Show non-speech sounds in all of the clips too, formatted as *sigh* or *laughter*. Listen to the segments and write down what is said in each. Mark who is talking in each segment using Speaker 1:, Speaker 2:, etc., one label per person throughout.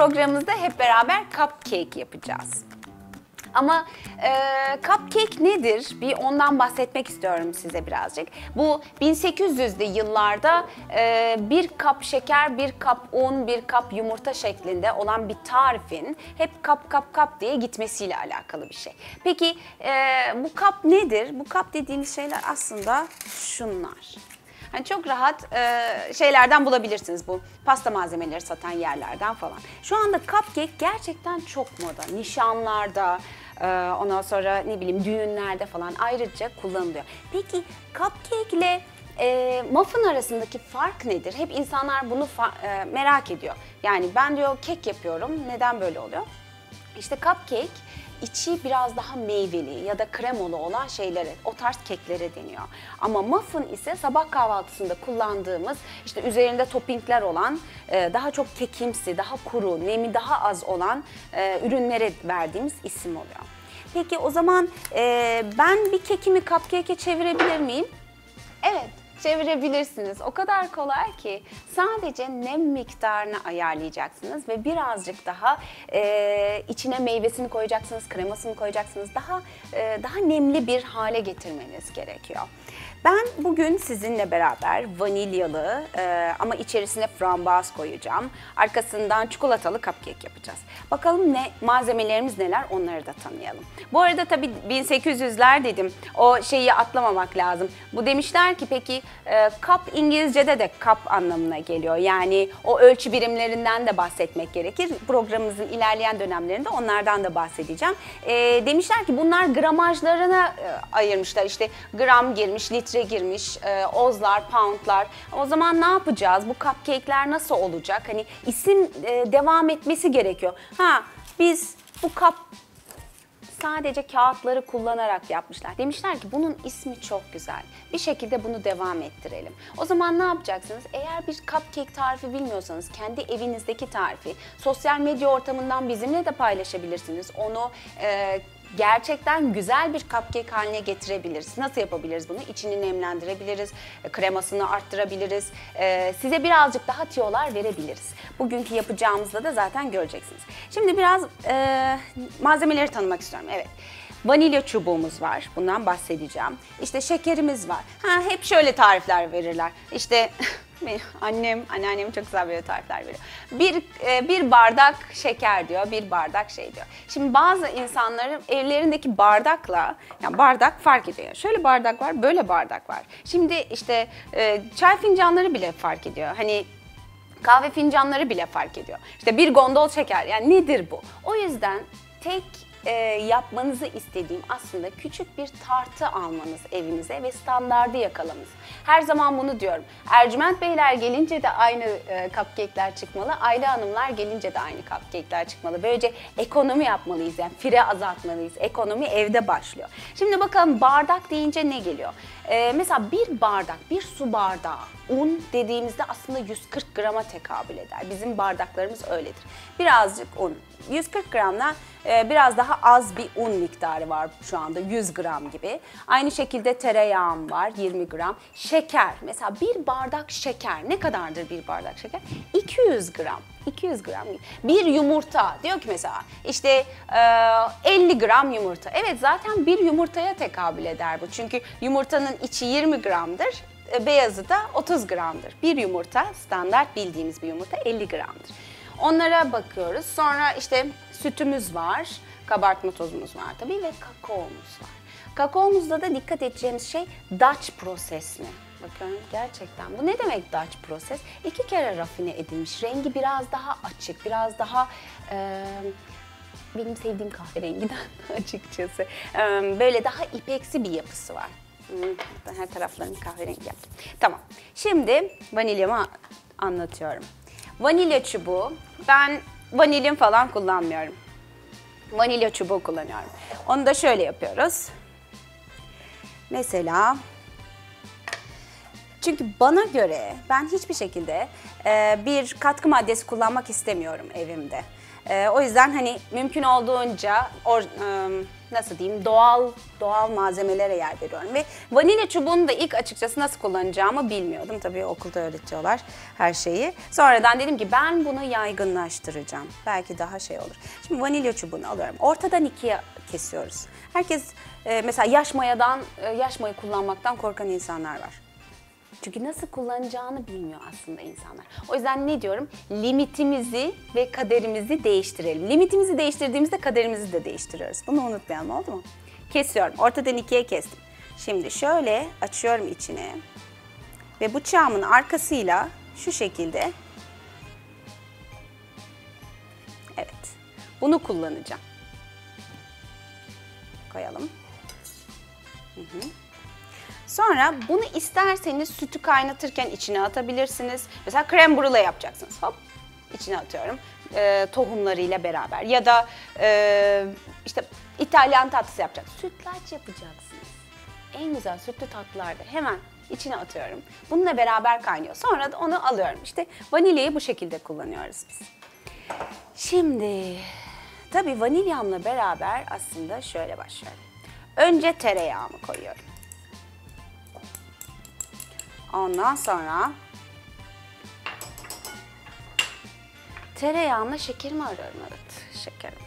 Speaker 1: Programımızda hep beraber cupcake yapacağız. Ama e, cupcake nedir? Bir ondan bahsetmek istiyorum size birazcık. Bu 1800'lü yıllarda e, bir kap şeker, bir kap un, bir kap yumurta şeklinde olan bir tarifin hep kap kap kap diye gitmesiyle alakalı bir şey. Peki e, bu kap nedir? Bu kap dediğimiz şeyler aslında şunlar. Hani çok rahat e, şeylerden bulabilirsiniz bu pasta malzemeleri satan yerlerden falan. Şu anda cupcake gerçekten çok moda. Nişanlarda, e, ondan sonra ne bileyim düğünlerde falan ayrıca kullanılıyor. Peki cupcake ile e, muffin arasındaki fark nedir? Hep insanlar bunu e, merak ediyor. Yani ben diyor kek yapıyorum. Neden böyle oluyor? İşte cupcake içi biraz daha meyveli ya da kremalı olan şeylere, o tarz keklere deniyor. Ama muffin ise sabah kahvaltısında kullandığımız, işte üzerinde toppingler olan, e, daha çok kekimsi, daha kuru, nemi daha az olan e, ürünlere verdiğimiz isim oluyor. Peki o zaman e, ben bir kekimi cupcake'e çevirebilir miyim? Evet çevirebilirsiniz. O kadar kolay ki sadece nem miktarını ayarlayacaksınız ve birazcık daha e, içine meyvesini koyacaksınız, kremasını koyacaksınız. Daha e, daha nemli bir hale getirmeniz gerekiyor. Ben bugün sizinle beraber vanilyalı e, ama içerisine frambuaz koyacağım. Arkasından çikolatalı cupcake yapacağız. Bakalım ne malzemelerimiz neler onları da tanıyalım. Bu arada tabii 1800'ler dedim. O şeyi atlamamak lazım. Bu demişler ki peki e, cup İngilizce'de de cup anlamına geliyor. Yani o ölçü birimlerinden de bahsetmek gerekir. Programımızın ilerleyen dönemlerinde onlardan da bahsedeceğim. E, demişler ki bunlar gramajlarına e, ayırmışlar. İşte gram girmiş, litre litre girmiş, e, ozlar, poundlar. O zaman ne yapacağız? Bu cupcake'ler nasıl olacak? Hani isim e, devam etmesi gerekiyor. Ha biz bu kap sadece kağıtları kullanarak yapmışlar. Demişler ki bunun ismi çok güzel. Bir şekilde bunu devam ettirelim. O zaman ne yapacaksınız? Eğer bir cupcake tarifi bilmiyorsanız kendi evinizdeki tarifi sosyal medya ortamından bizimle de paylaşabilirsiniz. Onu e, gerçekten güzel bir cupcake haline getirebiliriz. Nasıl yapabiliriz bunu? İçini nemlendirebiliriz, e, kremasını arttırabiliriz. Ee, size birazcık daha tiyolar verebiliriz. Bugünkü yapacağımızda da zaten göreceksiniz. Şimdi biraz e, malzemeleri tanımak istiyorum. Evet. Vanilya çubuğumuz var. Bundan bahsedeceğim. İşte şekerimiz var. Ha hep şöyle tarifler verirler. İşte *laughs* annem, anneannem çok güzel böyle tarifler veriyor. Bir, e, bir bardak şeker diyor, bir bardak şey diyor. Şimdi bazı insanların evlerindeki bardakla, yani bardak fark ediyor. Şöyle bardak var, böyle bardak var. Şimdi işte e, çay fincanları bile fark ediyor. Hani kahve fincanları bile fark ediyor. İşte bir gondol şeker, yani nedir bu? O yüzden tek e, yapmanızı istediğim aslında küçük bir tartı almanız evinize ve standardı yakalamanız. Her zaman bunu diyorum. Ercüment Beyler gelince de aynı e, cupcake'ler çıkmalı. Ayla Hanımlar gelince de aynı cupcake'ler çıkmalı. Böylece ekonomi yapmalıyız yani fire azaltmalıyız. Ekonomi evde başlıyor. Şimdi bakalım bardak deyince ne geliyor? E, mesela bir bardak, bir su bardağı un dediğimizde aslında 140 grama tekabül eder. Bizim bardaklarımız öyledir. Birazcık un. 140 gramla biraz daha az bir un miktarı var şu anda 100 gram gibi. Aynı şekilde tereyağım var 20 gram. Şeker mesela bir bardak şeker ne kadardır bir bardak şeker? 200 gram. 200 gram. Bir yumurta diyor ki mesela işte e, 50 gram yumurta. Evet zaten bir yumurtaya tekabül eder bu. Çünkü yumurtanın içi 20 gramdır. E, beyazı da 30 gramdır. Bir yumurta standart bildiğimiz bir yumurta 50 gramdır. Onlara bakıyoruz. Sonra işte sütümüz var, kabartma tozumuz var tabii ve kakaomuz var. Kakaomuzda da dikkat edeceğimiz şey Dutch proses mi? Bakın gerçekten bu ne demek Dutch proses? İki kere rafine edilmiş. Rengi biraz daha açık, biraz daha e, benim sevdiğim kahverengiden *laughs* açıkçası. E, böyle daha ipeksi bir yapısı var. Hmm, her taraflarını kahverengi yaptım. Tamam. Şimdi vanilyamı anlatıyorum. Vanilya çubuğu. Ben vanilin falan kullanmıyorum. Vanilya çubuğu kullanıyorum. Onu da şöyle yapıyoruz. Mesela çünkü bana göre ben hiçbir şekilde e, bir katkı maddesi kullanmak istemiyorum evimde. Ee, o yüzden hani mümkün olduğunca or, ım, nasıl diyeyim doğal doğal malzemelere yer veriyorum ve vanilya çubuğunu da ilk açıkçası nasıl kullanacağımı bilmiyordum. Tabii okulda öğretiyorlar her şeyi. Sonradan dedim ki ben bunu yaygınlaştıracağım. Belki daha şey olur. Şimdi vanilya çubuğunu alıyorum. Ortadan ikiye kesiyoruz. Herkes e, mesela yaş mayadan e, yaş maya kullanmaktan korkan insanlar var. Çünkü nasıl kullanacağını bilmiyor aslında insanlar. O yüzden ne diyorum? Limitimizi ve kaderimizi değiştirelim. Limitimizi değiştirdiğimizde kaderimizi de değiştiriyoruz. Bunu unutmayalım oldu mu? Kesiyorum. Ortadan ikiye kestim. Şimdi şöyle açıyorum içine. Ve bıçağımın arkasıyla şu şekilde Evet. Bunu kullanacağım. Koyalım. Hı hı. Sonra bunu isterseniz sütü kaynatırken içine atabilirsiniz. Mesela krem brulee yapacaksınız. Hop içine atıyorum. Ee, tohumlarıyla beraber. Ya da e, işte İtalyan tatlısı yapacaksınız. Sütlaç yapacaksınız. En güzel sütlü tatlılarda hemen içine atıyorum. Bununla beraber kaynıyor. Sonra da onu alıyorum. İşte vanilyayı bu şekilde kullanıyoruz biz. Şimdi tabii vanilyamla beraber aslında şöyle başlıyorum. Önce tereyağımı koyuyorum. Ondan sonra tereyağına şekerimi arıyorum evet şekerim.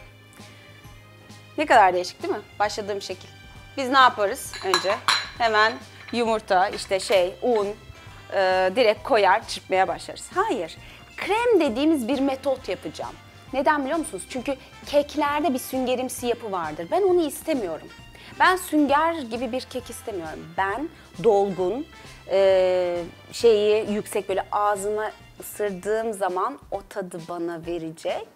Speaker 1: Ne kadar değişik değil mi? Başladığım şekil. Biz ne yaparız önce? Hemen yumurta, işte şey, un e, direkt koyar çırpmaya başlarız. Hayır. Krem dediğimiz bir metot yapacağım. Neden biliyor musunuz? Çünkü keklerde bir süngerimsi yapı vardır. Ben onu istemiyorum. Ben sünger gibi bir kek istemiyorum. Ben dolgun, e, şeyi yüksek böyle ağzıma ısırdığım zaman o tadı bana verecek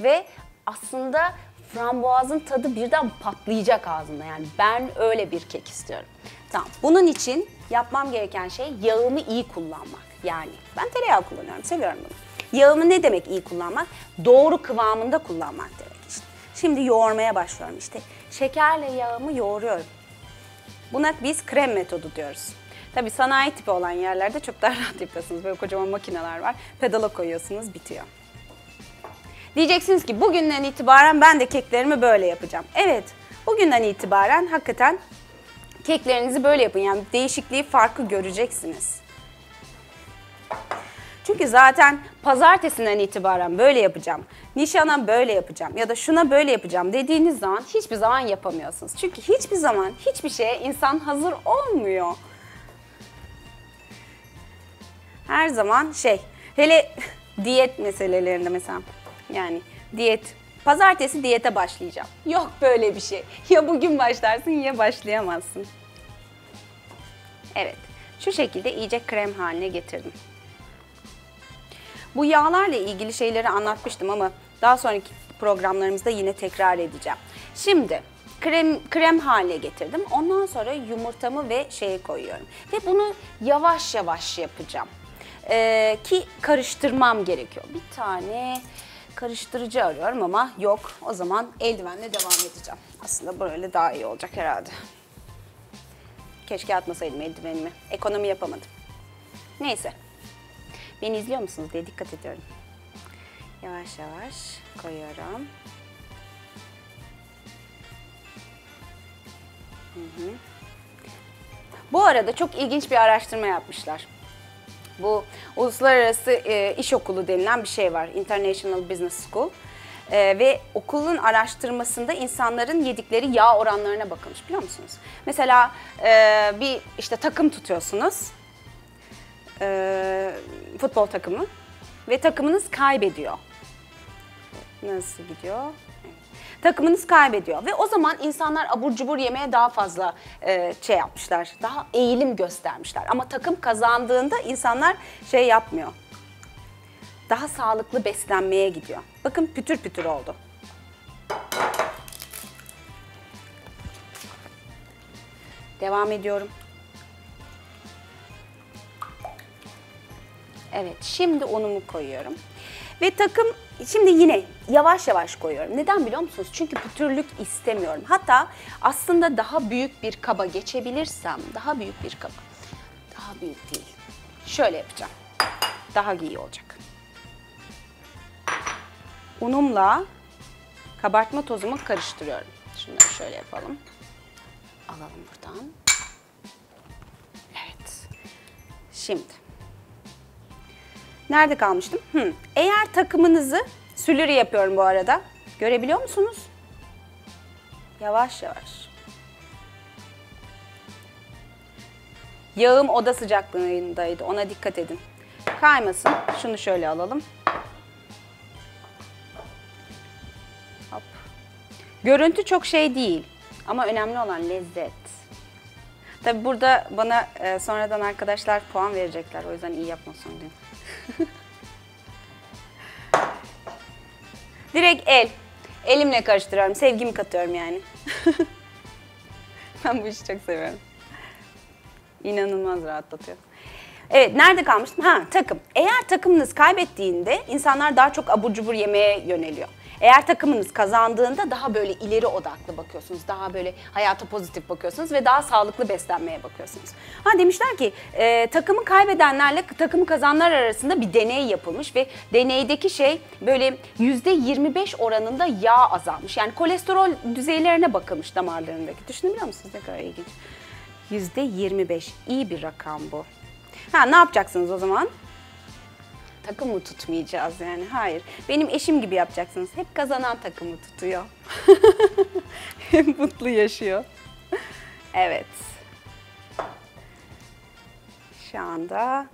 Speaker 1: ve aslında frambuazın tadı birden patlayacak ağzımda. Yani ben öyle bir kek istiyorum. Tamam. Bunun için yapmam gereken şey yağımı iyi kullanmak. Yani ben tereyağı kullanıyorum, seviyorum bunu. Yağımı ne demek iyi kullanmak? Doğru kıvamında kullanmak demek işte. Şimdi yoğurmaya başlıyorum işte. Şekerle yağımı yoğuruyorum. Buna biz krem metodu diyoruz. Tabii sanayi tipi olan yerlerde çok daha *laughs* rahat yapıyorsunuz. Böyle kocaman makineler var. Pedala koyuyorsunuz, bitiyor. Diyeceksiniz ki bugünden itibaren ben de keklerimi böyle yapacağım. Evet, bugünden itibaren hakikaten keklerinizi böyle yapın. Yani değişikliği, farkı göreceksiniz. Çünkü zaten pazartesinden itibaren böyle yapacağım, nişana böyle yapacağım ya da şuna böyle yapacağım dediğiniz zaman hiçbir zaman yapamıyorsunuz. Çünkü hiçbir zaman hiçbir şeye insan hazır olmuyor. Her zaman şey, hele diyet meselelerinde mesela yani diyet, pazartesi diyete başlayacağım. Yok böyle bir şey. Ya bugün başlarsın ya başlayamazsın. Evet, şu şekilde iyice krem haline getirdim. Bu yağlarla ilgili şeyleri anlatmıştım ama daha sonraki programlarımızda yine tekrar edeceğim. Şimdi krem krem haline getirdim. Ondan sonra yumurtamı ve şeyi koyuyorum. Ve bunu yavaş yavaş yapacağım. Ee, ki karıştırmam gerekiyor. Bir tane karıştırıcı arıyorum ama yok. O zaman eldivenle devam edeceğim. Aslında böyle daha iyi olacak herhalde. Keşke atmasaydım eldivenimi. Ekonomi yapamadım. Neyse. Beni izliyor musunuz diye dikkat ediyorum. Yavaş yavaş koyuyorum. Hı hı. Bu arada çok ilginç bir araştırma yapmışlar. Bu uluslararası e, iş okulu denilen bir şey var. International Business School. E, ve okulun araştırmasında insanların yedikleri yağ oranlarına bakılmış biliyor musunuz? Mesela e, bir işte takım tutuyorsunuz e, futbol takımı ve takımınız kaybediyor. Nasıl gidiyor? Takımınız kaybediyor ve o zaman insanlar abur cubur yemeye daha fazla e, şey yapmışlar, daha eğilim göstermişler. Ama takım kazandığında insanlar şey yapmıyor, daha sağlıklı beslenmeye gidiyor. Bakın pütür pütür oldu. Devam ediyorum. Evet, şimdi unumu koyuyorum. Ve takım, şimdi yine yavaş yavaş koyuyorum. Neden biliyor musunuz? Çünkü pütürlük istemiyorum. Hatta aslında daha büyük bir kaba geçebilirsem, daha büyük bir kaba, daha büyük değil. Şöyle yapacağım. Daha iyi olacak. unumla kabartma tozumu karıştırıyorum. Şunları şöyle yapalım. Alalım buradan. Evet. Şimdi. Nerede kalmıştım? Hı. Eğer takımınızı sülürü yapıyorum bu arada. Görebiliyor musunuz? Yavaş yavaş. Yağım oda sıcaklığındaydı. Ona dikkat edin. Kaymasın. Şunu şöyle alalım. Hop. Görüntü çok şey değil. Ama önemli olan lezzet. Tabi burada bana e, sonradan arkadaşlar puan verecekler. O yüzden iyi yapma zorundayım. *laughs* Direkt el. Elimle karıştırıyorum. Sevgimi katıyorum yani. *laughs* ben bu işi çok seviyorum. İnanılmaz rahatlatıyor. Evet, nerede kalmıştım? Ha, takım. Eğer takımınız kaybettiğinde insanlar daha çok abur cubur yemeye yöneliyor. Eğer takımınız kazandığında daha böyle ileri odaklı bakıyorsunuz. Daha böyle hayata pozitif bakıyorsunuz ve daha sağlıklı beslenmeye bakıyorsunuz. Ha demişler ki e, takımı kaybedenlerle takımı kazananlar arasında bir deney yapılmış ve deneydeki şey böyle yüzde 25 oranında yağ azalmış. Yani kolesterol düzeylerine bakılmış damarlarındaki. Düşünebiliyor musunuz ne kadar ilginç? Yüzde 25 iyi bir rakam bu. Ha ne yapacaksınız o zaman? Takım mı tutmayacağız yani? Hayır. Benim eşim gibi yapacaksınız. Hep kazanan takımı tutuyor. *laughs* Hep mutlu yaşıyor. Evet. Şu anda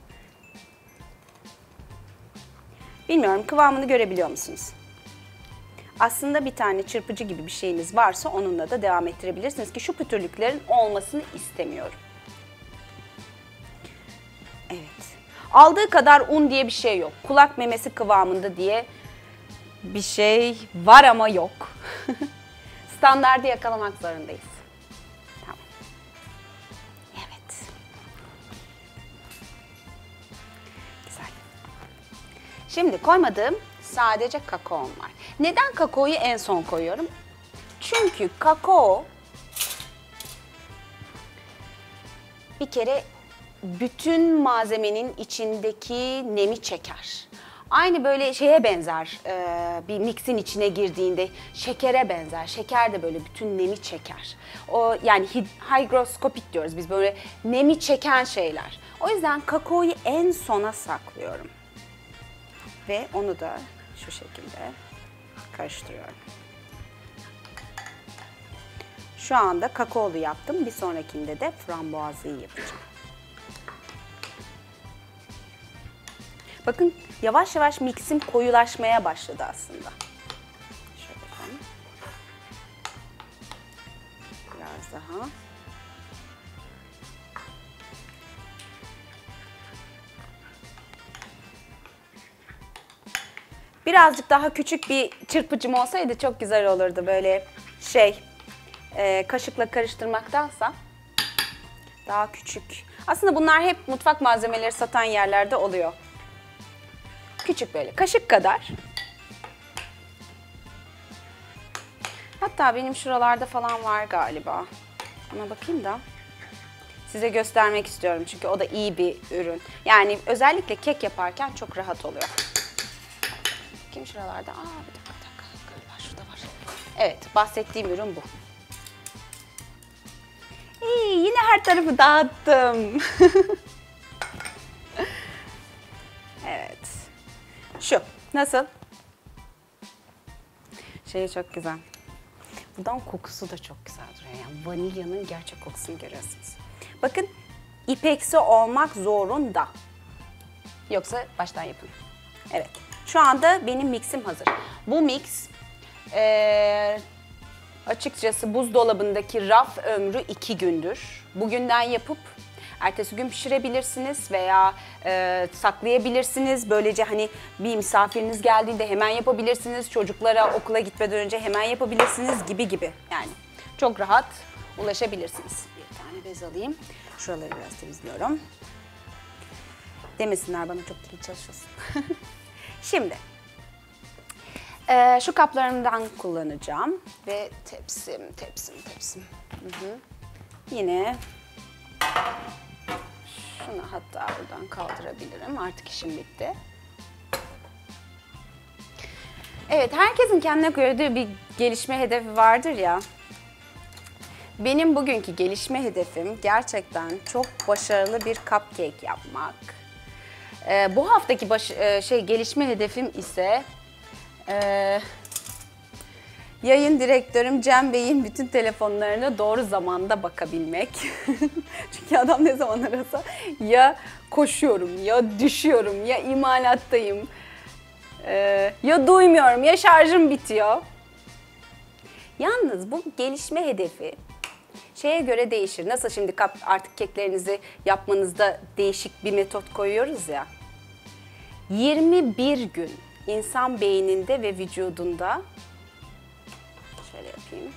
Speaker 1: bilmiyorum kıvamını görebiliyor musunuz? Aslında bir tane çırpıcı gibi bir şeyiniz varsa onunla da devam ettirebilirsiniz ki şu pütürlüklerin olmasını istemiyorum. Aldığı kadar un diye bir şey yok. Kulak memesi kıvamında diye bir şey var ama yok. *laughs* Standardı yakalamak zorundayız. Tamam. Evet. Güzel. Şimdi koymadığım sadece kakaom var. Neden kakaoyu en son koyuyorum? Çünkü kakao bir kere bütün malzemenin içindeki nemi çeker. Aynı böyle şeye benzer e, bir mixin içine girdiğinde şekere benzer. Şeker de böyle bütün nemi çeker. O yani hygroskopik diyoruz biz böyle nemi çeken şeyler. O yüzden kakaoyu en sona saklıyorum. Ve onu da şu şekilde karıştırıyorum. Şu anda kakaolu yaptım. Bir sonrakinde de frambuazlıyı yapacağım. Bakın yavaş yavaş mixim koyulaşmaya başladı aslında. Şöyle. Biraz daha. Birazcık daha küçük bir çırpıcım olsaydı çok güzel olurdu. Böyle şey, e, kaşıkla karıştırmaktansa daha küçük. Aslında bunlar hep mutfak malzemeleri satan yerlerde oluyor. Küçük böyle kaşık kadar. Hatta benim şuralarda falan var galiba. Ona bakayım da. Size göstermek istiyorum çünkü o da iyi bir ürün. Yani özellikle kek yaparken çok rahat oluyor. Bakayım şuralarda. Aa bir dakika bir dakika. Galiba şurada var. Evet bahsettiğim ürün bu. İyi, yine her tarafı dağıttım. *laughs* evet. Şu. Nasıl? Şey çok güzel. Buradan kokusu da çok güzel duruyor. Yani vanilyanın gerçek kokusunu görüyorsunuz. Bakın ipeksi olmak zorunda. Yoksa baştan yapın. Evet. Şu anda benim mixim hazır. Bu mix ee, açıkçası buzdolabındaki raf ömrü iki gündür. Bugünden yapıp ertesi gün pişirebilirsiniz veya e, saklayabilirsiniz. Böylece hani bir misafiriniz geldiğinde hemen yapabilirsiniz. Çocuklara okula gitmeden önce hemen yapabilirsiniz gibi gibi. Yani çok rahat ulaşabilirsiniz. Bir tane bez alayım. Şuraları biraz temizliyorum. Demesinler bana çok deli çalışıyorsun. *laughs* Şimdi e, şu kaplarımdan kullanacağım ve tepsim, tepsim, tepsim. Hı hı. Yine şunu hatta buradan kaldırabilirim. Artık işim bitti. Evet, herkesin kendine göre bir gelişme hedefi vardır ya. Benim bugünkü gelişme hedefim gerçekten çok başarılı bir cupcake yapmak. Ee, bu haftaki baş, e, şey gelişme hedefim ise e, yayın direktörüm Cem Bey'in bütün telefonlarına doğru zamanda bakabilmek. *laughs* Çünkü adam ne zaman arasa ya koşuyorum ya düşüyorum ya imalattayım ee, ya duymuyorum ya şarjım bitiyor. Yalnız bu gelişme hedefi şeye göre değişir. Nasıl şimdi artık keklerinizi yapmanızda değişik bir metot koyuyoruz ya. 21 gün insan beyninde ve vücudunda şöyle yapayım.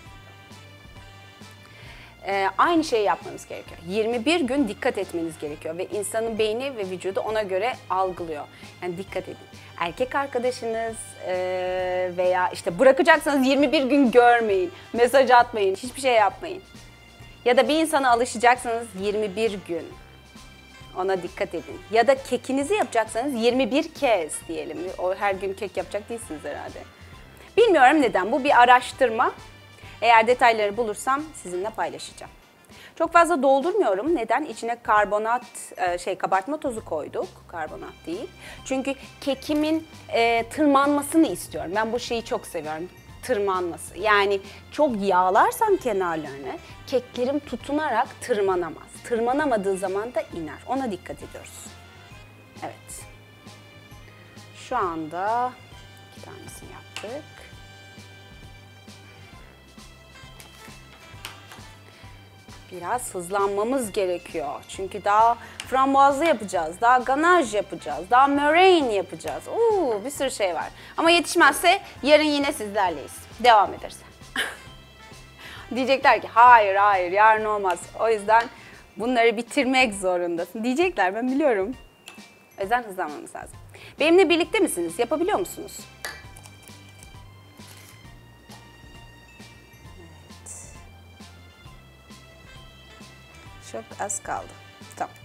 Speaker 1: Ee, aynı şeyi yapmanız gerekiyor. 21 gün dikkat etmeniz gerekiyor ve insanın beyni ve vücudu ona göre algılıyor. Yani dikkat edin. Erkek arkadaşınız e, veya işte bırakacaksanız 21 gün görmeyin, mesaj atmayın, hiçbir şey yapmayın. Ya da bir insana alışacaksanız 21 gün ona dikkat edin. Ya da kekinizi yapacaksanız 21 kez diyelim. O her gün kek yapacak değilsiniz herhalde. Bilmiyorum neden. Bu bir araştırma. Eğer detayları bulursam sizinle paylaşacağım. Çok fazla doldurmuyorum. Neden? İçine karbonat, e, şey kabartma tozu koyduk. Karbonat değil. Çünkü kekimin e, tırmanmasını istiyorum. Ben bu şeyi çok seviyorum. Tırmanması. Yani çok yağlarsam kenarlarını keklerim tutunarak tırmanamaz. Tırmanamadığı zaman da iner. Ona dikkat ediyoruz. Evet. Şu anda iki tanesini yaptık. Biraz hızlanmamız gerekiyor. Çünkü daha frambuazlı yapacağız, daha ganaj yapacağız, daha meringue yapacağız. Oo, bir sürü şey var. Ama yetişmezse yarın yine sizlerleyiz. Devam ederiz. *laughs* Diyecekler ki hayır hayır yarın olmaz. O yüzden bunları bitirmek zorundasın. Diyecekler ben biliyorum. O yüzden hızlanmamız lazım. Benimle birlikte misiniz? Yapabiliyor musunuz? Az kaldı. Tamam.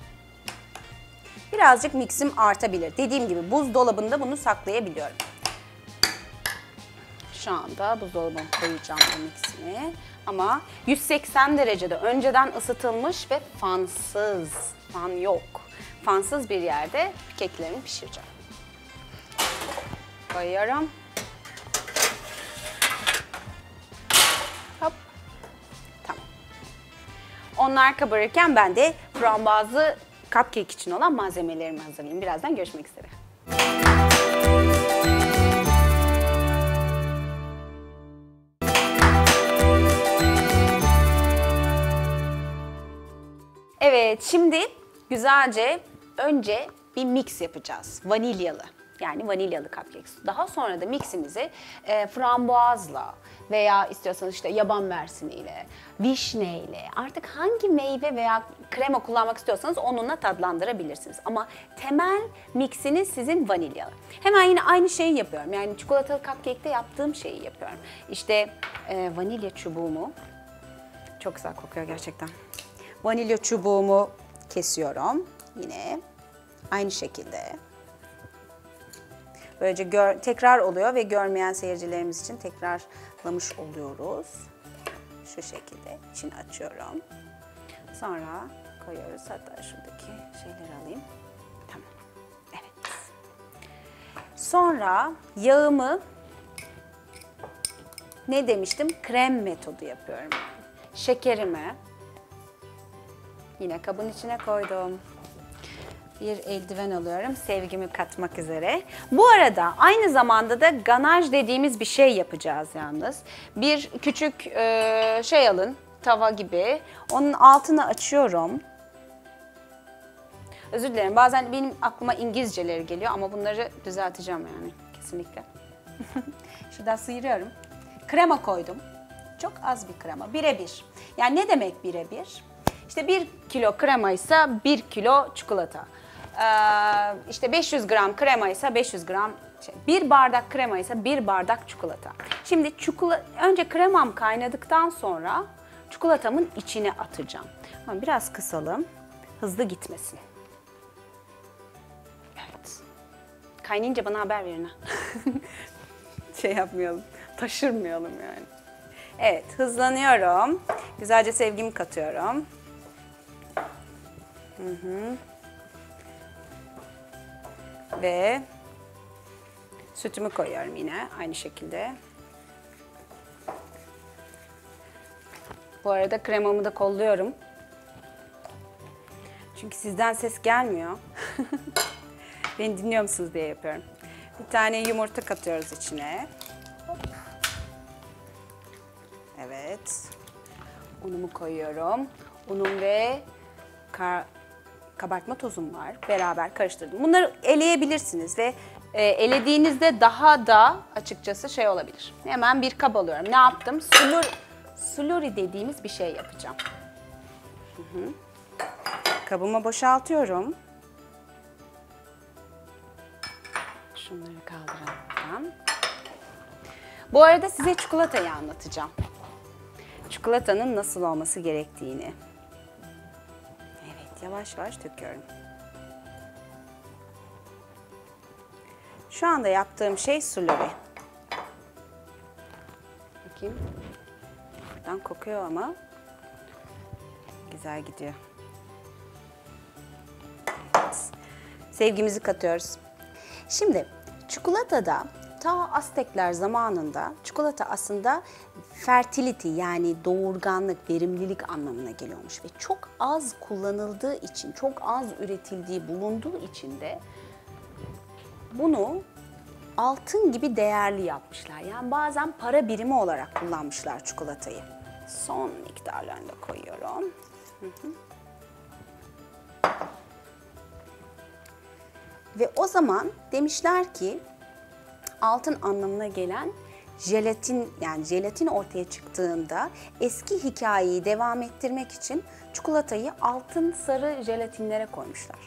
Speaker 1: Birazcık miksim artabilir. Dediğim gibi buzdolabında bunu saklayabiliyorum. Şu anda buzdolabına koyacağım bu miksimi. Ama 180 derecede önceden ısıtılmış ve fansız, fan yok. Fansız bir yerde keklerimi pişireceğim. Koyuyorum. Onlar kabarırken ben de frambuazlı cupcake için olan malzemelerimi hazırlayayım. Birazdan görüşmek üzere. Evet, şimdi güzelce önce bir mix yapacağız. Vanilyalı. Yani vanilyalı cupcakes. Daha sonra da miximizi e, frambuazla veya istiyorsanız işte yaban mersiniyle, vişneyle artık hangi meyve veya krema kullanmak istiyorsanız onunla tadlandırabilirsiniz. Ama temel mixiniz sizin vanilyalı. Hemen yine aynı şeyi yapıyorum. Yani çikolatalı cupcake'te yaptığım şeyi yapıyorum. İşte e, vanilya çubuğumu çok güzel kokuyor gerçekten. Vanilya çubuğumu kesiyorum yine aynı şekilde. Böylece gör, tekrar oluyor ve görmeyen seyircilerimiz için tekrarlamış oluyoruz. Şu şekilde içini açıyorum. Sonra koyuyoruz. Hatta şuradaki şeyleri alayım. Tamam. Evet. Sonra yağımı ne demiştim? Krem metodu yapıyorum. Şekerimi yine kabın içine koydum. Bir eldiven alıyorum sevgimi katmak üzere. Bu arada aynı zamanda da ganaj dediğimiz bir şey yapacağız yalnız. Bir küçük e, şey alın tava gibi. Onun altını açıyorum. Özür dilerim bazen benim aklıma İngilizceleri geliyor ama bunları düzelteceğim yani kesinlikle. *laughs* Şuradan sıyırıyorum. Krema koydum. Çok az bir krema. Birebir. Yani ne demek birebir? İşte bir kilo krema ise bir kilo çikolata. Ee, işte 500 gram krema ise 500 gram şey, bir bardak krema ise bir bardak çikolata. Şimdi çikolata, önce kremam kaynadıktan sonra çikolatamın içine atacağım. Ama biraz kısalım, hızlı gitmesin. Evet. Kaynayınca bana haber verin ha. *laughs* şey yapmayalım, taşırmayalım yani. Evet, hızlanıyorum. Güzelce sevgimi katıyorum. Hı hı. Ve sütümü koyuyorum yine aynı şekilde. Bu arada kremamı da kolluyorum. Çünkü sizden ses gelmiyor. *laughs* Beni dinliyor musunuz diye yapıyorum. Bir tane yumurta katıyoruz içine. Evet. Unumu koyuyorum. Unum ve kar- kabartma tozum var. Beraber karıştırdım. Bunları eleyebilirsiniz ve
Speaker 2: E, elediğinizde daha da açıkçası şey olabilir. Hemen bir kab alıyorum. Ne yaptım? Slur, slurry dediğimiz bir şey yapacağım.
Speaker 1: kabıma boşaltıyorum.
Speaker 2: Şunları kaldıralım. Bu arada size çikolatayı anlatacağım.
Speaker 1: Çikolatanın nasıl olması gerektiğini. Yavaş yavaş döküyorum. Şu anda yaptığım şey slurry. Bakayım. Buradan kokuyor ama güzel gidiyor. Evet. Sevgimizi katıyoruz. Şimdi çikolatada ta Aztekler zamanında çikolata aslında fertility yani doğurganlık, verimlilik anlamına geliyormuş ve çok az kullanıldığı için, çok az üretildiği bulunduğu için de bunu altın gibi değerli yapmışlar. Yani bazen para birimi olarak kullanmışlar çikolatayı. Son miktarlarını da koyuyorum. Hı hı. Ve o zaman demişler ki altın anlamına gelen jelatin yani jelatin ortaya çıktığında eski hikayeyi devam ettirmek için çikolatayı altın sarı jelatinlere koymuşlar.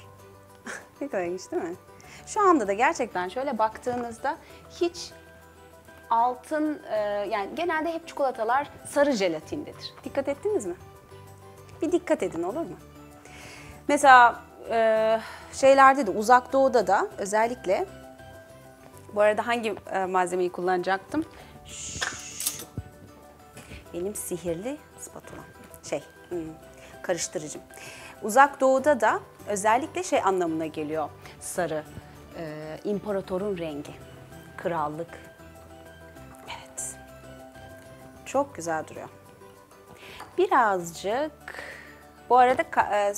Speaker 1: *laughs* ne kadar ilginç değil mi? Şu anda da gerçekten şöyle baktığınızda hiç altın e, yani genelde hep çikolatalar sarı jelatindedir. Dikkat ettiniz mi? Bir dikkat edin olur mu? Mesela e, şeylerde de uzak doğuda da özellikle bu arada hangi e, malzemeyi kullanacaktım? Benim sihirli spatula. Şey, hmm, karıştırıcım. Uzak doğuda da özellikle şey anlamına geliyor sarı. e, imparatorun rengi. Krallık. Evet. Çok güzel duruyor. Birazcık bu arada ka- e,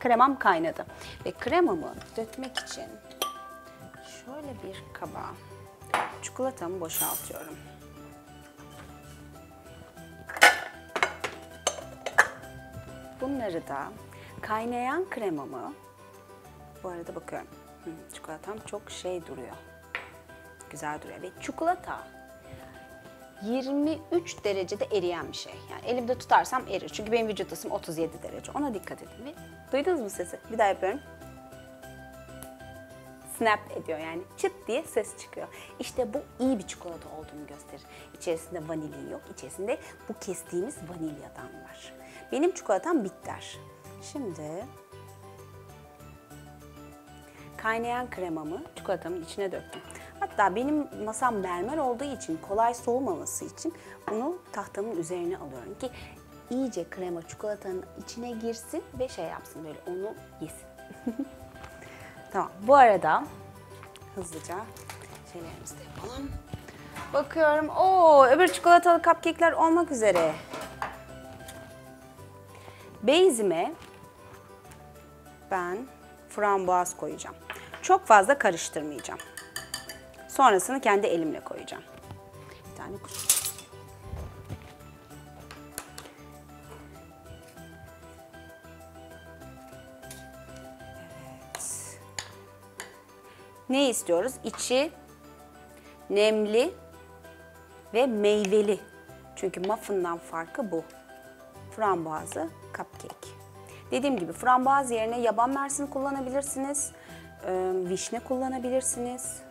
Speaker 1: kremam kaynadı. Ve kremamı dökmek için şöyle bir kaba çikolatamı boşaltıyorum. Bunları da kaynayan kremamı bu arada bakıyorum. Çikolatam çok şey duruyor. Güzel duruyor. Ve çikolata 23 derecede eriyen bir şey. Yani elimde tutarsam erir. Çünkü benim vücut ısım 37 derece. Ona dikkat edin. Duydunuz mu sesi? Bir daha yapıyorum. Snap ediyor yani çıt diye ses çıkıyor. İşte bu iyi bir çikolata olduğunu gösterir. İçerisinde vanilin yok. İçerisinde bu kestiğimiz vanilyadan var. Benim çikolatam bitter. Şimdi kaynayan kremamı çikolatamın içine döktüm. Hatta benim masam mermer olduğu için kolay soğumaması için bunu tahtamın üzerine alıyorum ki iyice krema çikolatanın içine girsin ve şey yapsın böyle onu yesin. *laughs* tamam bu arada hızlıca şeylerimizi de yapalım. Bakıyorum o öbür çikolatalı cupcake'ler olmak üzere. Beyzime ben frambuaz koyacağım. Çok fazla karıştırmayacağım. Sonrasını kendi elimle koyacağım. Bir tane kuş. Ne istiyoruz? İçi nemli ve meyveli. Çünkü muffin'dan farkı bu. Frambuazlı cupcake. Dediğim gibi frambuaz yerine yaban mersini kullanabilirsiniz. Ee, vişne kullanabilirsiniz.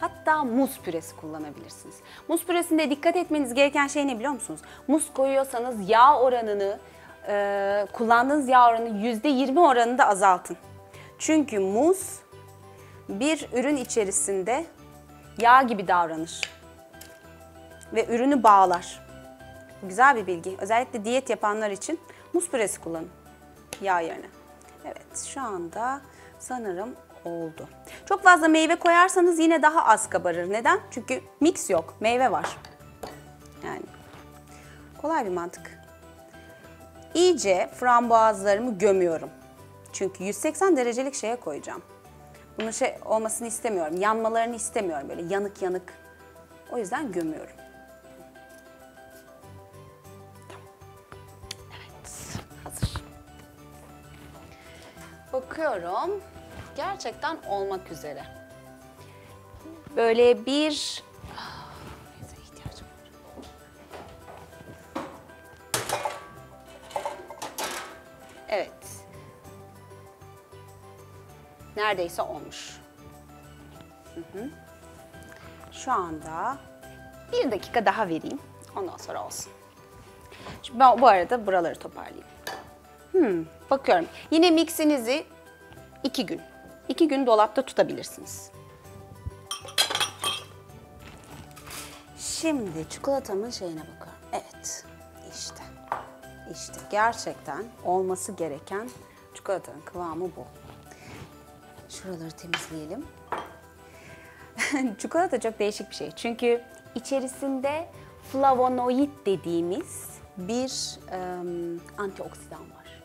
Speaker 1: Hatta muz püresi kullanabilirsiniz. Muz püresinde dikkat etmeniz gereken şey ne biliyor musunuz? Muz koyuyorsanız yağ oranını, e, kullandığınız yağ oranını %20 oranında azaltın. Çünkü muz bir ürün içerisinde yağ gibi davranır. ve ürünü bağlar. Güzel bir bilgi. Özellikle diyet yapanlar için muz püresi kullanın yağ yerine. Evet şu anda sanırım oldu. Çok fazla meyve koyarsanız yine daha az kabarır. Neden? Çünkü mix yok. Meyve var. Yani kolay bir mantık. İyice frambuazlarımı gömüyorum. Çünkü 180 derecelik şeye koyacağım. Bunun şey olmasını istemiyorum. Yanmalarını istemiyorum. Böyle yanık yanık. O yüzden gömüyorum.
Speaker 3: Evet, hazır. Bakıyorum. Gerçekten olmak üzere. Böyle bir... Neredeyse olmuş.
Speaker 1: Şu anda
Speaker 3: Bir dakika daha vereyim. Ondan sonra olsun. Şimdi ben bu arada buraları toparlayayım. Hmm, bakıyorum. Yine mixinizi iki gün. iki gün dolapta tutabilirsiniz.
Speaker 1: Şimdi çikolatamın şeyine bakalım. Evet. işte. İşte gerçekten olması gereken çikolatanın kıvamı bu. Şuraları temizleyelim. *laughs* Çikolata çok değişik bir şey. Çünkü içerisinde flavonoid dediğimiz bir em, antioksidan var.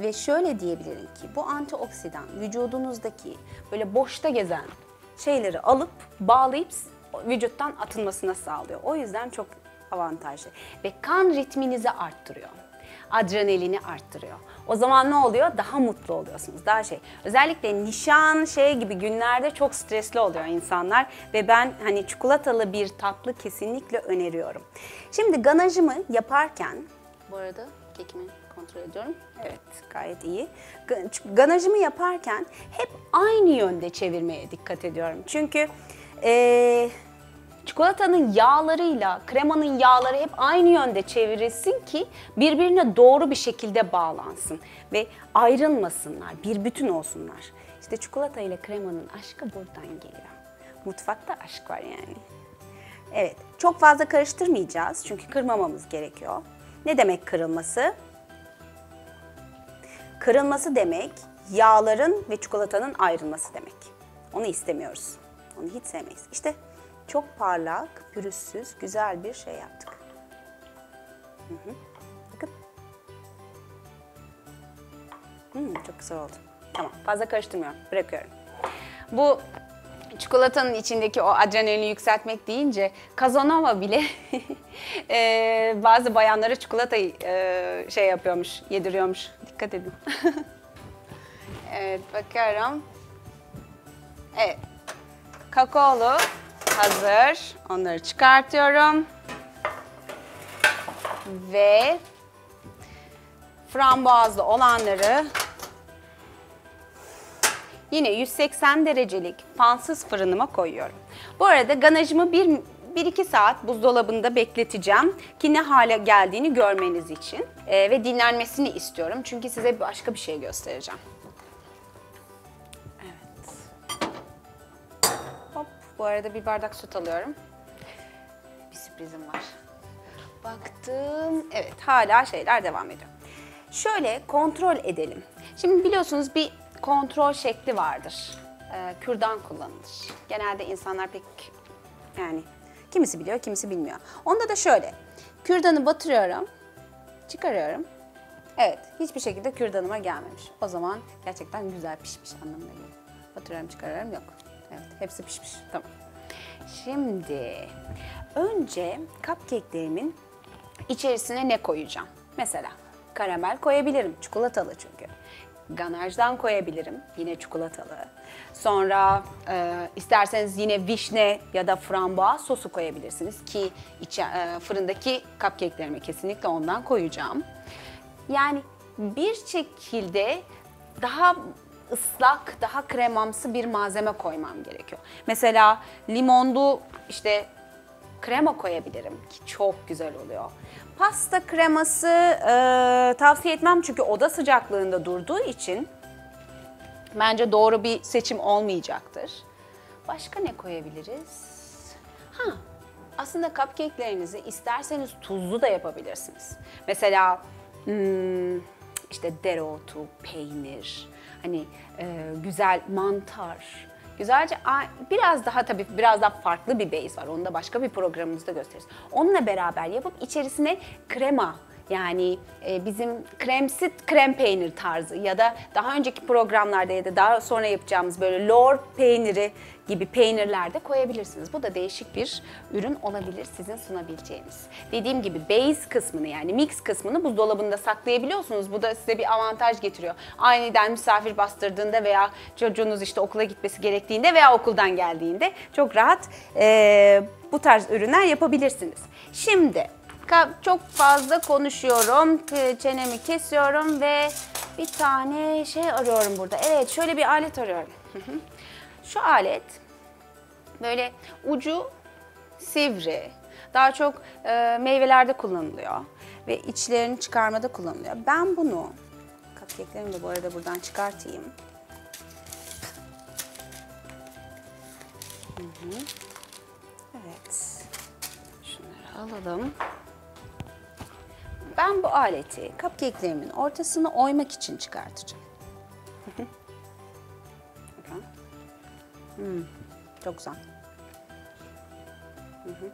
Speaker 1: Ve şöyle diyebilirim ki bu antioksidan vücudunuzdaki böyle boşta gezen şeyleri alıp bağlayıp vücuttan atılmasına sağlıyor. O yüzden çok avantajlı. Ve kan ritminizi arttırıyor. Adrenalini arttırıyor. O zaman ne oluyor? Daha mutlu oluyorsunuz. Daha şey. Özellikle nişan şey gibi günlerde çok stresli oluyor insanlar ve ben hani çikolatalı bir tatlı kesinlikle öneriyorum. Şimdi ganajımı yaparken bu arada kekimi kontrol ediyorum. Evet, gayet iyi. Ga- Ganajımı yaparken hep aynı yönde çevirmeye dikkat ediyorum. Çünkü eee çikolatanın yağlarıyla kremanın yağları hep aynı yönde çevirilsin ki birbirine doğru bir şekilde bağlansın ve ayrılmasınlar, bir bütün olsunlar. İşte çikolata ile kremanın aşkı buradan geliyor. Mutfakta aşk var yani. Evet, çok fazla karıştırmayacağız çünkü kırmamamız gerekiyor. Ne demek kırılması? Kırılması demek yağların ve çikolatanın ayrılması demek. Onu istemiyoruz. Onu hiç sevmeyiz. İşte çok parlak, pürüzsüz, güzel bir şey yaptık. Hı hı. Bakın. Hmm, çok güzel oldu. Tamam, fazla karıştırmıyorum. Bırakıyorum. Bu çikolatanın içindeki o adrenalini yükseltmek deyince Kazanova bile eee, *laughs* bazı bayanlara çikolatayı eee, şey yapıyormuş, yediriyormuş. Dikkat edin. *laughs* evet, bakıyorum. Evet. Kakaolu hazır. Onları çıkartıyorum. Ve frambuazlı olanları yine 180 derecelik fansız fırınıma koyuyorum. Bu arada ganajımı 1-2 saat buzdolabında bekleteceğim ki ne hale geldiğini görmeniz için Ee, ve dinlenmesini istiyorum çünkü size başka bir şey göstereceğim. Bu arada bir bardak süt alıyorum. Bir sürprizim var. Baktım. Evet hala şeyler devam ediyor. Şöyle kontrol edelim. Şimdi biliyorsunuz bir kontrol şekli vardır. Ee, kürdan kullanılır. Genelde insanlar pek yani kimisi biliyor kimisi bilmiyor. Onda da şöyle. Kürdanı batırıyorum. Çıkarıyorum. Evet hiçbir şekilde kürdanıma gelmemiş. O zaman gerçekten güzel pişmiş anlamına geliyor. Batırıyorum çıkarıyorum yok. Evet hepsi pişmiş. Tamam. Şimdi önce cupcake'lerimin içerisine ne koyacağım? Mesela karamel koyabilirim. Çikolatalı çünkü. Ganajdan koyabilirim. Yine çikolatalı. Sonra e, isterseniz yine vişne ya da frambuaz sosu koyabilirsiniz ki içe, e, fırındaki cupcake'lerime kesinlikle ondan koyacağım. Yani bir şekilde daha ıslak, daha kremamsı bir malzeme koymam gerekiyor. Mesela limonlu işte krema koyabilirim ki çok güzel oluyor. Pasta kreması e, tavsiye etmem çünkü oda sıcaklığında durduğu için bence doğru bir seçim olmayacaktır. Başka ne koyabiliriz? Ha, aslında cupcake'lerinizi isterseniz tuzlu da yapabilirsiniz. Mesela hmm, işte dereotu, peynir, hani e, güzel mantar, Güzelce biraz daha tabii biraz daha farklı bir base var. Onu da başka bir programımızda gösteririz. Onunla beraber yapıp içerisine krema yani e, bizim kremsit krem peynir tarzı ya da daha önceki programlarda ya da daha sonra yapacağımız böyle lor peyniri gibi peynirler de koyabilirsiniz. Bu da değişik bir ürün olabilir sizin sunabileceğiniz. Dediğim gibi base kısmını yani mix kısmını buzdolabında saklayabiliyorsunuz. Bu da size bir avantaj getiriyor. Aniden misafir bastırdığında veya çocuğunuz işte okula gitmesi gerektiğinde veya okuldan geldiğinde çok rahat e, bu tarz ürünler yapabilirsiniz. Şimdi Çok fazla konuşuyorum, çenemi kesiyorum ve bir tane şey arıyorum burada. Evet, şöyle bir alet arıyorum. Şu alet böyle ucu sivri, daha çok e, meyvelerde kullanılıyor ve içlerini çıkarmada kullanılıyor. Ben bunu, cupcake'lerimi de bu arada buradan çıkartayım. Hı hı. Evet, şunları alalım. Ben bu aleti cupcake'lerimin ortasını oymak için çıkartacağım. *laughs* Hmm, çok güzel. Hı hı.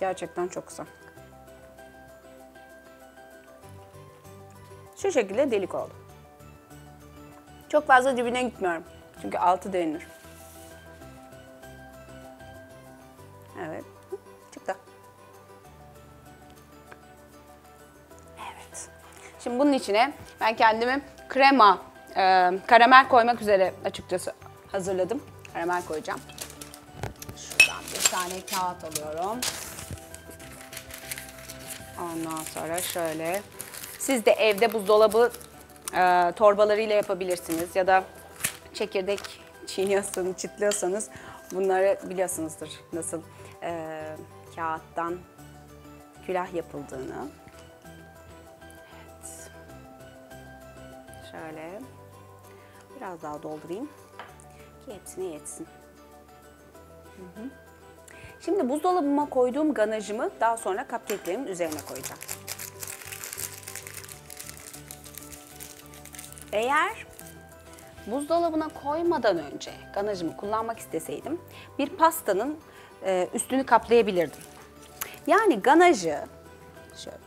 Speaker 1: Gerçekten çok güzel. Şu şekilde delik oldu. Çok fazla dibine gitmiyorum. Çünkü altı dönür. Evet. Şimdi bunun içine ben kendimi krema, e, karamel koymak üzere açıkçası hazırladım. Karamel koyacağım. Şuradan bir tane kağıt alıyorum. Ondan sonra şöyle. Siz de evde buzdolabı e, torbalarıyla yapabilirsiniz ya da çekirdek çiğniyorsanız, çitliyorsanız bunları biliyorsunuzdur nasıl e, kağıttan külah yapıldığını. Şöyle biraz daha doldurayım ki hepsine yetsin. Hı hı. Şimdi buzdolabıma koyduğum ganajımı daha sonra cupcake'lerimin üzerine koyacağım. Eğer buzdolabına koymadan önce ganajımı kullanmak isteseydim bir pastanın e, üstünü kaplayabilirdim. Yani ganajı şöyle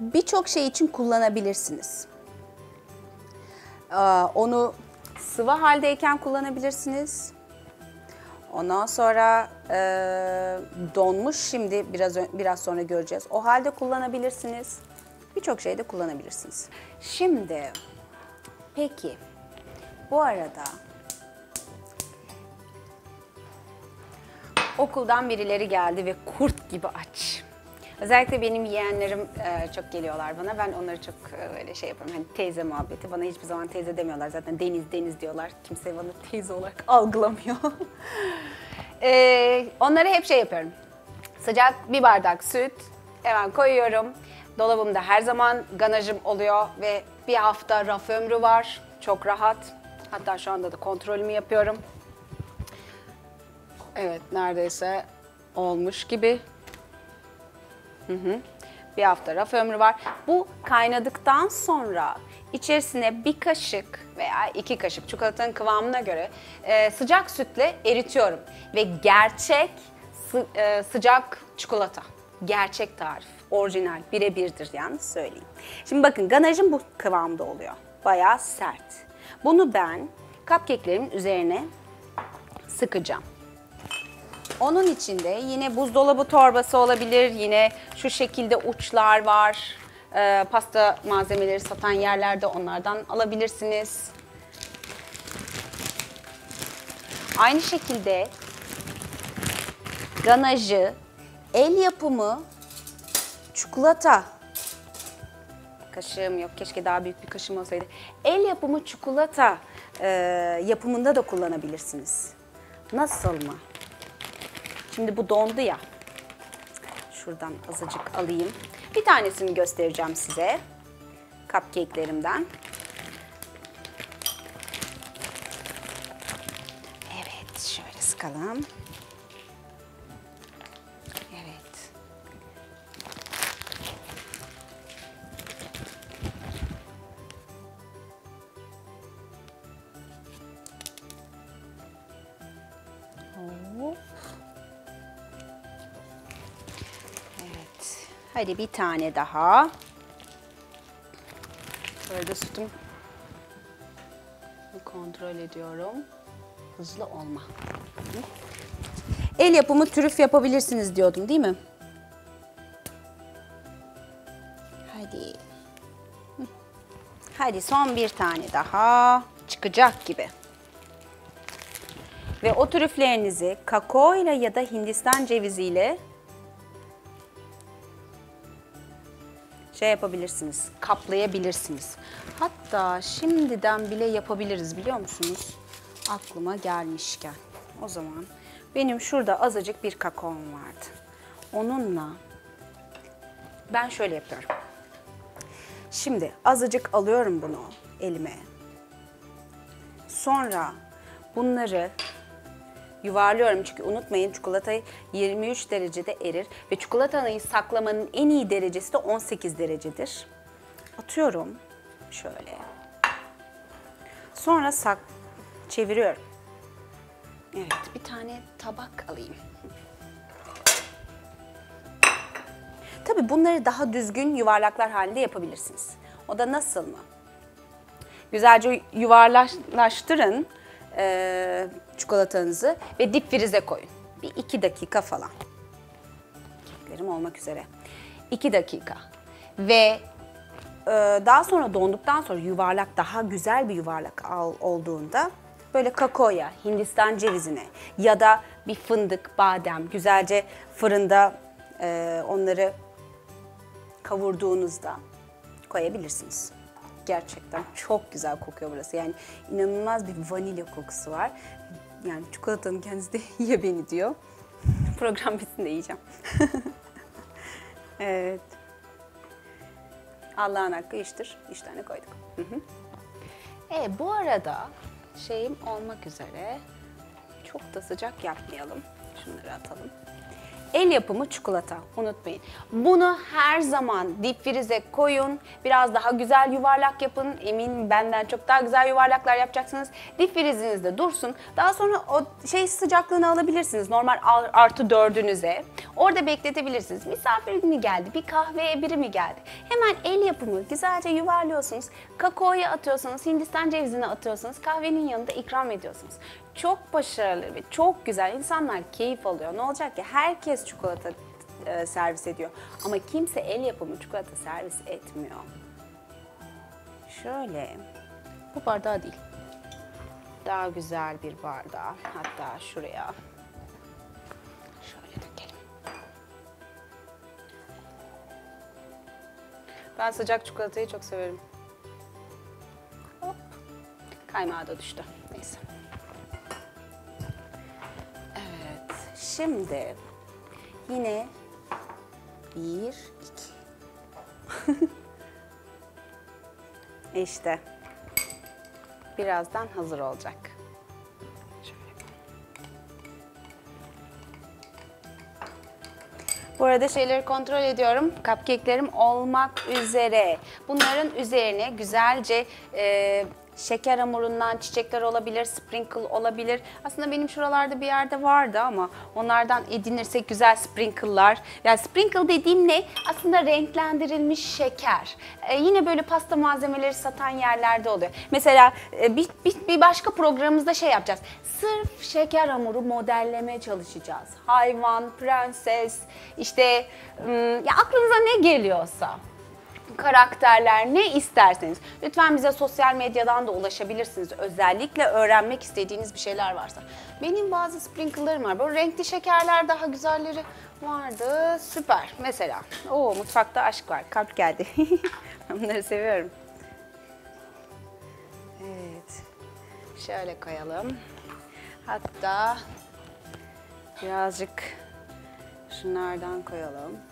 Speaker 1: birçok şey için kullanabilirsiniz. Onu sıvı haldeyken kullanabilirsiniz. Ondan sonra e, donmuş şimdi biraz biraz sonra göreceğiz. O halde kullanabilirsiniz. Birçok şeyde kullanabilirsiniz. Şimdi peki bu arada okuldan birileri geldi ve kurt gibi aç. Özellikle benim yeğenlerim e, çok geliyorlar bana. Ben onları çok e, öyle şey yaparım. Hani teyze muhabbeti. Bana hiçbir zaman teyze demiyorlar. Zaten deniz deniz diyorlar. Kimse bana teyze olarak *laughs* algılamıyor. e, onlara hep şey yapıyorum. Sıcak bir bardak süt hemen koyuyorum. Dolabımda her zaman ganajım oluyor ve bir hafta raf ömrü var. Çok rahat. Hatta şu anda da kontrolümü yapıyorum. Evet, neredeyse olmuş gibi. Hı hı. Bir hafta raf ömrü var. Bu kaynadıktan sonra içerisine bir kaşık veya iki kaşık çikolatanın kıvamına göre e, sıcak sütle eritiyorum. Ve gerçek sı- e, sıcak çikolata. Gerçek tarif. Orijinal. Birebirdir yani söyleyeyim. Şimdi bakın ganajım bu kıvamda oluyor. Bayağı sert. Bunu ben cupcake'lerimin üzerine sıkacağım. Onun içinde yine buzdolabı torbası olabilir. Yine şu şekilde uçlar var. Ee, pasta malzemeleri satan yerlerde onlardan alabilirsiniz. Aynı şekilde ganajı, el yapımı çikolata kaşığım yok. Keşke daha büyük bir kaşığım olsaydı. El yapımı çikolata e, yapımında da kullanabilirsiniz. Nasıl mı? Şimdi bu dondu ya. Şuradan azıcık alayım. Bir tanesini göstereceğim size. Cupcake'lerimden. Evet şöyle sıkalım. Hadi bir tane daha. Böyle sütüm kontrol ediyorum. Hızlı olma. El yapımı trüf yapabilirsiniz diyordum değil mi? Hadi. Hadi son bir tane daha çıkacak gibi. Ve o trüflerinizi kakao ile ya da Hindistan ceviziyle şey yapabilirsiniz, kaplayabilirsiniz. Hatta şimdiden bile yapabiliriz biliyor musunuz? Aklıma gelmişken. O zaman benim şurada azıcık bir kakaom vardı. Onunla ben şöyle yapıyorum. Şimdi azıcık alıyorum bunu elime. Sonra bunları yuvarlıyorum çünkü unutmayın çikolata 23 derecede erir ve çikolatanı saklamanın en iyi derecesi de 18 derecedir. Atıyorum şöyle. Sonra sak çeviriyorum. Evet, bir tane tabak alayım. Tabii bunları daha düzgün yuvarlaklar halinde yapabilirsiniz. O da nasıl mı? Güzelce yuvarlaştırın e, çikolatanızı ve dip frize koyun. Bir iki dakika falan. Keklerim olmak üzere. İki dakika. Ve e, daha sonra donduktan sonra yuvarlak daha güzel bir yuvarlak al, olduğunda böyle kakaoya, Hindistan cevizine ya da bir fındık, badem güzelce fırında e, onları kavurduğunuzda koyabilirsiniz. Gerçekten çok güzel kokuyor burası. Yani inanılmaz bir vanilya kokusu var. Yani çikolatanın kendisi de *laughs* ye beni diyor. *laughs* Program bitsin de yiyeceğim. *laughs* evet. Allah'ın hakkı iştir. İş tane koyduk. E, bu arada şeyim olmak üzere çok da sıcak yapmayalım. Şunları atalım. El yapımı çikolata unutmayın. Bunu her zaman dip frize koyun. Biraz daha güzel yuvarlak yapın. Emin benden çok daha güzel yuvarlaklar yapacaksınız. Dip frizinizde dursun. Daha sonra o şey sıcaklığını alabilirsiniz. Normal artı dördünüze. Orada bekletebilirsiniz. Misafir mi geldi? Bir kahveye biri mi geldi? Hemen el yapımı güzelce yuvarlıyorsunuz. Kakaoya atıyorsunuz. Hindistan cevizini atıyorsunuz. Kahvenin yanında ikram ediyorsunuz. Çok başarılı ve çok güzel. İnsanlar keyif alıyor. Ne olacak ki? Herkes çikolata e, servis ediyor. Ama kimse el yapımı çikolata servis etmiyor. Şöyle. Bu bardağı değil. Daha güzel bir bardağı. Hatta şuraya. Şöyle dökelim. Ben sıcak çikolatayı çok severim. Hop. Kaymağı da düştü. Neyse. Şimdi yine bir, iki. *laughs* işte. Birazdan hazır olacak. Bu arada şeyleri kontrol ediyorum. Cupcake'lerim olmak üzere. Bunların üzerine güzelce e, şeker hamurundan çiçekler olabilir, sprinkle olabilir. Aslında benim şuralarda bir yerde vardı ama onlardan edinirsek güzel sprinkle'lar. Yani sprinkle dediğim ne? Aslında renklendirilmiş şeker. Ee, yine böyle pasta malzemeleri satan yerlerde oluyor. Mesela e, bir, bir, bir başka programımızda şey yapacağız. Sırf şeker hamuru modelleme çalışacağız. Hayvan, prenses, işte ya aklınıza ne geliyorsa karakterler ne isterseniz. Lütfen bize sosyal medyadan da ulaşabilirsiniz. Özellikle öğrenmek istediğiniz bir şeyler varsa. Benim bazı sprinkle'larım var. Böyle renkli şekerler daha güzelleri vardı. Süper. Mesela. Oo mutfakta aşk var. Kalp geldi. *laughs* bunları seviyorum. Evet. Şöyle koyalım. Hatta birazcık şunlardan koyalım.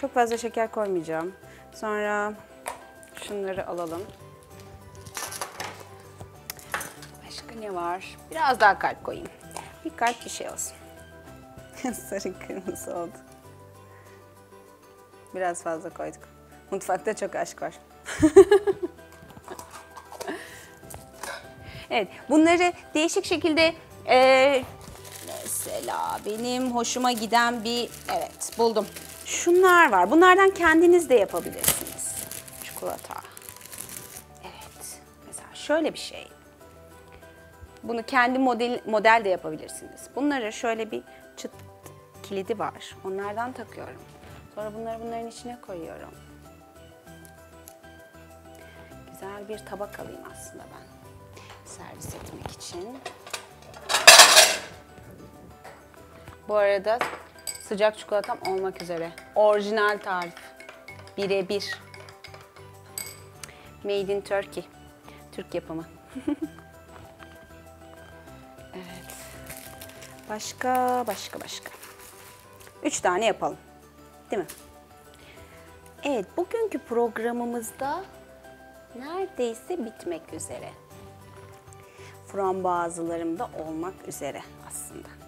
Speaker 1: Çok fazla şeker koymayacağım. Sonra şunları alalım. Başka ne var? Biraz daha kalp koyayım. Bir kalp bir şey olsun. *laughs*
Speaker 4: Sarı kırmızı oldu. Biraz fazla koyduk. Mutfakta çok aşk var. *laughs* evet, bunları değişik şekilde e, mesela benim hoşuma giden bir evet buldum. Şunlar var. Bunlardan kendiniz de yapabilirsiniz. Çikolata. Evet. Mesela şöyle bir şey. Bunu kendi model, model de yapabilirsiniz. Bunları şöyle bir çıt kilidi var. Onlardan takıyorum. Sonra bunları bunların içine koyuyorum. Güzel bir tabak alayım aslında ben. Servis etmek için. Bu arada sıcak çikolatam olmak üzere. Orijinal tarif. Birebir. Made in Turkey. Türk yapımı. *laughs* evet. Başka, başka, başka. Üç tane yapalım. Değil mi? Evet, bugünkü programımızda neredeyse bitmek üzere. Frambuazlarım da olmak üzere aslında.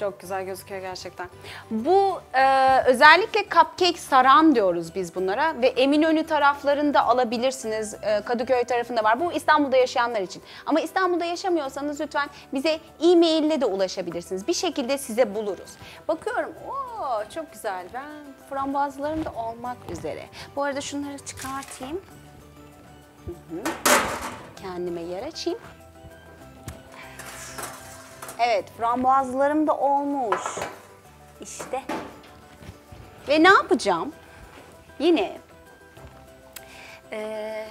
Speaker 1: Çok güzel gözüküyor gerçekten. Bu e, özellikle cupcake saran diyoruz biz bunlara ve Eminönü taraflarında alabilirsiniz. E, Kadıköy tarafında var. Bu İstanbul'da yaşayanlar için. Ama İstanbul'da yaşamıyorsanız lütfen bize e-mail ile de ulaşabilirsiniz. Bir şekilde size buluruz. Bakıyorum. Oo, çok güzel. Ben frambuazlarım da olmak üzere. Bu arada şunları çıkartayım. Hı hı. Kendime yer açayım. Evet, frambuazlarım da olmuş. İşte. Ve ne yapacağım? Yine eee,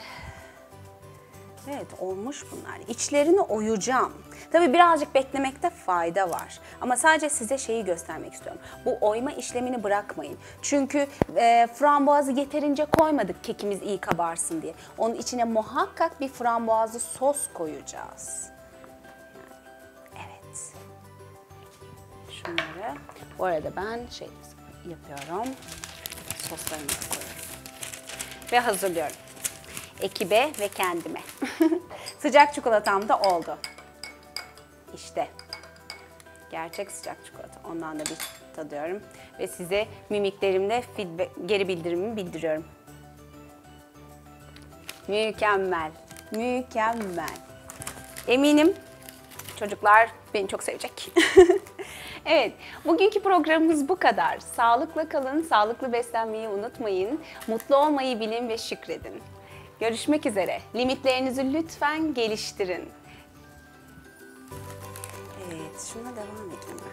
Speaker 1: Evet olmuş bunlar. İçlerini oyacağım. Tabii birazcık beklemekte fayda var. Ama sadece size şeyi göstermek istiyorum. Bu oyma işlemini bırakmayın. Çünkü e, frambuazı yeterince koymadık kekimiz iyi kabarsın diye. Onun içine muhakkak bir frambuazlı sos koyacağız. Şunları. Bu arada ben şey yapıyorum. Soslarımı koyuyorum. Ve hazırlıyorum. Ekibe ve kendime. *laughs* sıcak çikolatam da oldu. İşte. Gerçek sıcak çikolata. Ondan da bir tadıyorum. Ve size mimiklerimle geri bildirimimi bildiriyorum. Mükemmel. Mükemmel. Eminim çocuklar beni çok sevecek. *laughs* evet, bugünkü programımız bu kadar. Sağlıkla kalın, sağlıklı beslenmeyi unutmayın. Mutlu olmayı bilin ve şükredin. Görüşmek üzere. Limitlerinizi lütfen geliştirin.
Speaker 4: Evet, şuna devam edeyim.